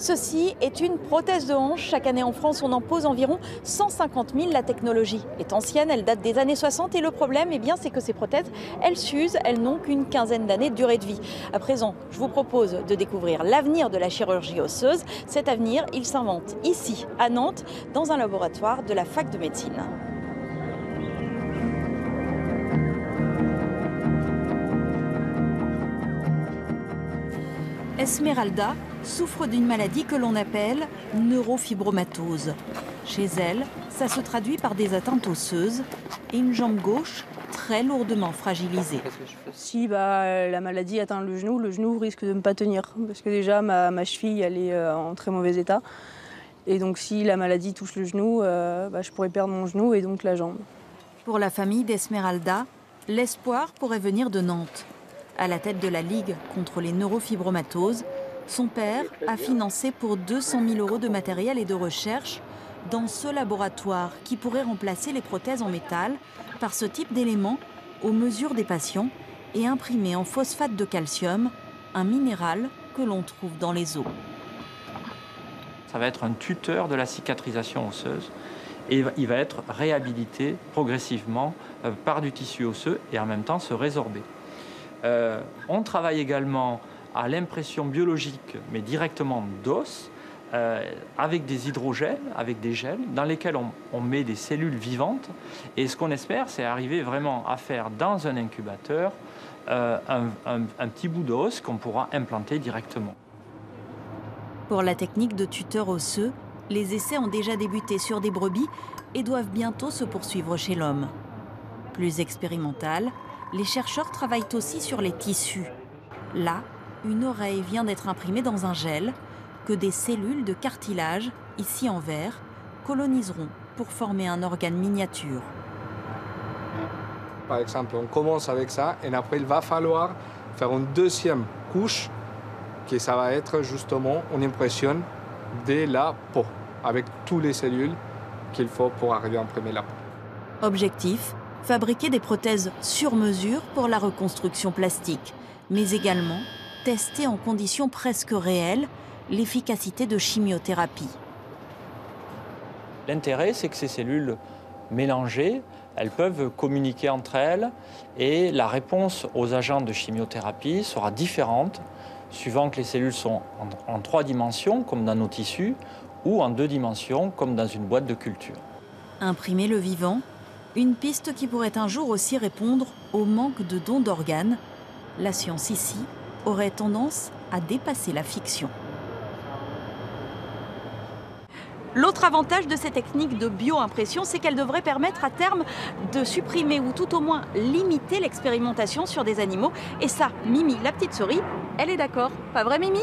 Ceci est une prothèse de hanche. Chaque année en France, on en pose environ 150 000. La technologie est ancienne, elle date des années 60 et le problème, eh c'est que ces prothèses, elles s'usent, elles n'ont qu'une quinzaine d'années de durée de vie. À présent, je vous propose de découvrir l'avenir de la chirurgie osseuse. Cet avenir, il s'invente ici, à Nantes, dans un laboratoire de la fac de médecine. Esmeralda souffre d'une maladie que l'on appelle neurofibromatose. Chez elle, ça se traduit par des atteintes osseuses et une jambe gauche très lourdement fragilisée. Si bah, la maladie atteint le genou, le genou risque de ne pas tenir. Parce que déjà, ma, cheville, elle est euh, en très mauvais état. Et donc si la maladie touche le genou, euh, bah, je pourrais perdre mon genou et donc la jambe. Pour la famille d'Esmeralda, l'espoir pourrait venir de Nantes. À la tête de la Ligue contre les neurofibromatoses, son père a financé pour 200 000 euros de matériel et de recherche dans ce laboratoire qui pourrait remplacer les prothèses en métal par ce type d'éléments aux mesures des patients et imprimé en phosphate de calcium, un minéral que l'on trouve dans les os. Ça va être un tuteur de la cicatrisation osseuse et il va être réhabilité progressivement euh, par du tissu osseux et en même temps se résorber. Euh, on travaille également à l'impression biologique, mais directement d'os, euh, avec des hydrogènes, avec des gels, dans lesquels on, met des cellules vivantes. Et ce qu'on espère, c'est arriver vraiment à faire dans un incubateur euh, un, petit bout d'os qu'on pourra implanter directement. Pour la technique de tuteur osseux, les essais ont déjà débuté sur des brebis et doivent bientôt se poursuivre chez l'homme. Plus expérimental, les chercheurs travaillent aussi sur les tissus. Là, une oreille vient d'être imprimée dans un gel que des cellules de cartilage, ici en vert, coloniseront pour former un organe miniature. Par exemple, on commence avec ça et après il va falloir faire une deuxième couche qui ça va être justement une impression de la peau avec toutes les cellules qu'il faut pour arriver à imprimer la peau. Objectif fabriquer des prothèses sur mesure pour la reconstruction plastique, mais également tester en conditions presque réelles l'efficacité de chimiothérapie. L'intérêt, c'est que ces cellules mélangées, elles peuvent communiquer entre elles et la réponse aux agents de chimiothérapie sera différente suivant que les cellules sont en, en trois dimensions, comme dans nos tissus, ou en deux dimensions, comme dans une boîte de culture. Imprimer le vivant, une piste qui pourrait un jour aussi répondre au manque de dons d'organes. La science ici aurait tendance à dépasser la fiction. L'autre avantage de ces techniques de bioimpression, c'est qu'elles devraient permettre à terme de supprimer ou tout au moins limiter l'expérimentation sur des animaux. Et ça, Mimi, la petite souris, elle est d'accord. Pas vrai Mimi?